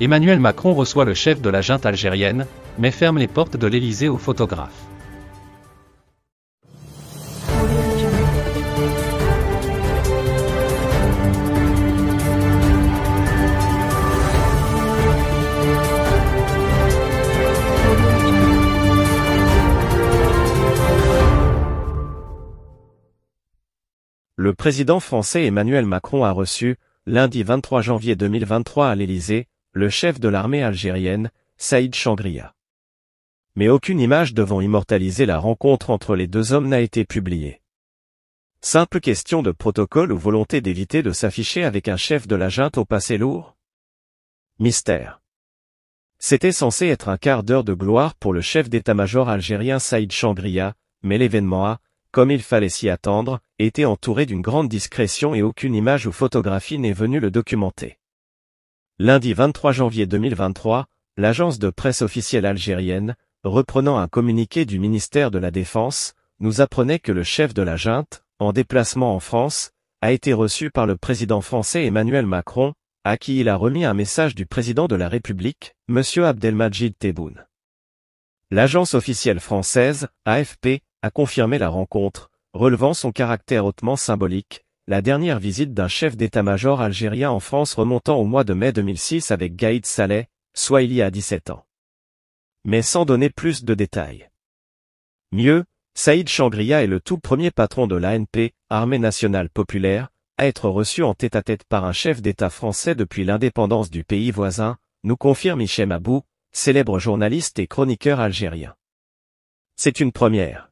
Emmanuel Macron reçoit le chef de la junte algérienne, mais ferme les portes de l'Élysée aux photographes. Le président français Emmanuel Macron a reçu, lundi 23 janvier 2023 à l'Élysée, le chef de l'armée algérienne, Saïd Changria. Mais aucune image devant immortaliser la rencontre entre les deux hommes n'a été publiée. Simple question de protocole ou volonté d'éviter de s'afficher avec un chef de la junte au passé lourd? Mystère. C'était censé être un quart d'heure de gloire pour le chef d'état-major algérien Saïd Changria, mais l'événement a, comme il fallait s'y attendre, était entouré d'une grande discrétion et aucune image ou photographie n'est venue le documenter. Lundi 23 janvier 2023, l'agence de presse officielle algérienne, reprenant un communiqué du ministère de la Défense, nous apprenait que le chef de la junte, en déplacement en France, a été reçu par le président français Emmanuel Macron, à qui il a remis un message du président de la République, M. Abdelmajid Tebboune. L'agence officielle française, AFP, a confirmé la rencontre, relevant son caractère hautement symbolique, la dernière visite d'un chef d'état-major algérien en France remontant au mois de mai 2006 avec Gaïd Saleh, soit il y a 17 ans. Mais sans donner plus de détails. Mieux, Saïd Changria est le tout premier patron de l'ANP, Armée nationale populaire, à être reçu en tête-à-tête par un chef d'État français depuis l'indépendance du pays voisin, nous confirme Hichem Abou, célèbre journaliste et chroniqueur algérien. C'est une première.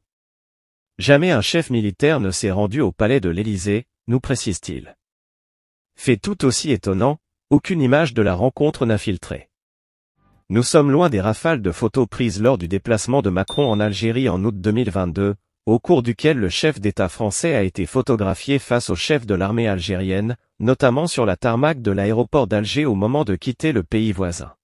Jamais un chef militaire ne s'est rendu au palais de l'Élysée, nous précise-t-il. Fait tout aussi étonnant, aucune image de la rencontre n'a filtré. Nous sommes loin des rafales de photos prises lors du déplacement de Macron en Algérie en août 2022, au cours duquel le chef d'État français a été photographié face au chef de l'armée algérienne, notamment sur la tarmac de l'aéroport d'Alger au moment de quitter le pays voisin.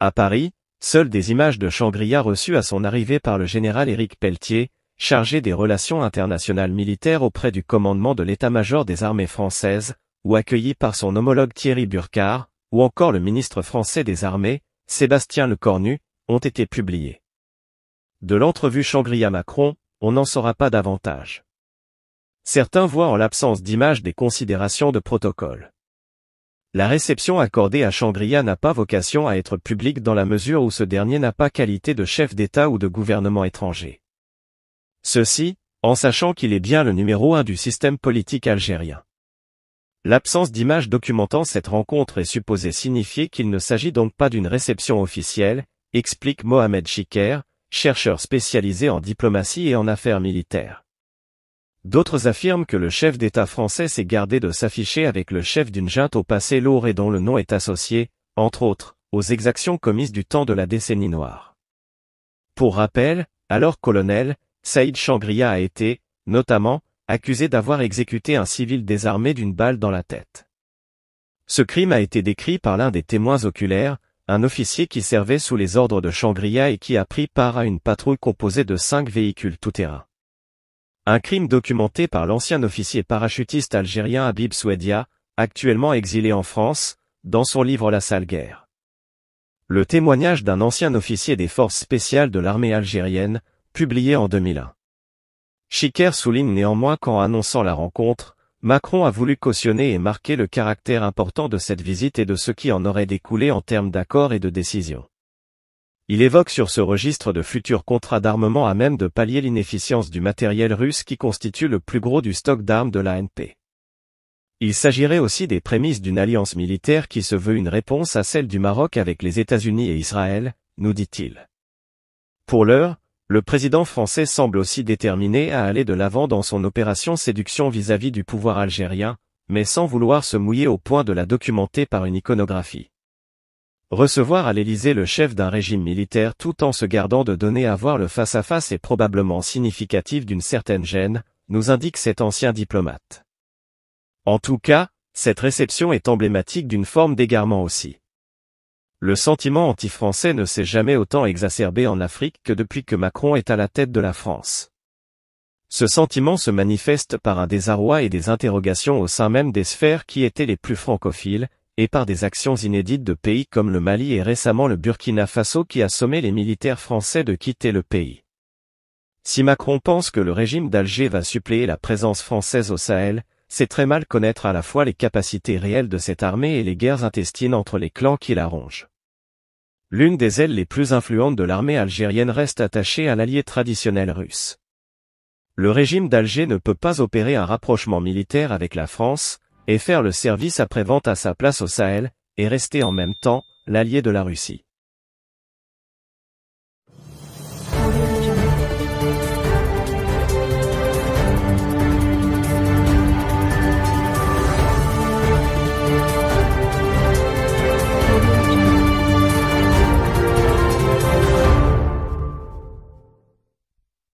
À Paris, seules des images de Changria reçues à son arrivée par le général Éric Pelletier, chargé des relations internationales militaires auprès du commandement de l'état-major des armées françaises, ou accueilli par son homologue Thierry Burkhardt, ou encore le ministre français des armées, Sébastien Lecornu, ont été publiés. De l'entrevue Changria-Macron, on n'en saura pas davantage. Certains voient en l'absence d'images des considérations de protocole. La réception accordée à Changria n'a pas vocation à être publique dans la mesure où ce dernier n'a pas qualité de chef d'État ou de gouvernement étranger. Ceci, en sachant qu'il est bien le numéro un du système politique algérien. L'absence d'image documentant cette rencontre est supposée signifier qu'il ne s'agit donc pas d'une réception officielle, explique Mohamed Chiker, chercheur spécialisé en diplomatie et en affaires militaires. D'autres affirment que le chef d'État français s'est gardé de s'afficher avec le chef d'une junte au passé lourd et dont le nom est associé, entre autres, aux exactions commises du temps de la décennie noire. Pour rappel, alors colonel, Saïd Changria a été, notamment, accusé d'avoir exécuté un civil désarmé d'une balle dans la tête. Ce crime a été décrit par l'un des témoins oculaires, un officier qui servait sous les ordres de Changria et qui a pris part à une patrouille composée de cinq véhicules tout-terrain. Un crime documenté par l'ancien officier parachutiste algérien Habib Souedia, actuellement exilé en France, dans son livre La sale guerre. Le témoignage d'un ancien officier des forces spéciales de l'armée algérienne, publié en 2001. Chiker souligne néanmoins qu'en annonçant la rencontre, Macron a voulu cautionner et marquer le caractère important de cette visite et de ce qui en aurait découlé en termes d'accords et de décisions. Il évoque sur ce registre de futurs contrats d'armement à même de pallier l'inefficience du matériel russe qui constitue le plus gros du stock d'armes de l'ANP. Il s'agirait aussi des prémices d'une alliance militaire qui se veut une réponse à celle du Maroc avec les États-Unis et Israël, nous dit-il. Pour l'heure, le président français semble aussi déterminé à aller de l'avant dans son opération séduction vis-à-vis du pouvoir algérien, mais sans vouloir se mouiller au point de la documenter par une iconographie. Recevoir à l'Élysée le chef d'un régime militaire tout en se gardant de donner à voir le face-à-face est probablement significatif d'une certaine gêne, nous indique cet ancien diplomate. En tout cas, cette réception est emblématique d'une forme d'égarement aussi. Le sentiment anti-français ne s'est jamais autant exacerbé en Afrique que depuis que Macron est à la tête de la France. Ce sentiment se manifeste par un désarroi et des interrogations au sein même des sphères qui étaient les plus francophiles, et par des actions inédites de pays comme le Mali et récemment le Burkina Faso qui a sommé les militaires français de quitter le pays. Si Macron pense que le régime d'Alger va suppléer la présence française au Sahel, c'est très mal connaître à la fois les capacités réelles de cette armée et les guerres intestines entre les clans qui la rongent. L'une des ailes les plus influentes de l'armée algérienne reste attachée à l'allié traditionnel russe. Le régime d'Alger ne peut pas opérer un rapprochement militaire avec la France, et faire le service après-vente à sa place au Sahel, et rester en même temps, l'allié de la Russie.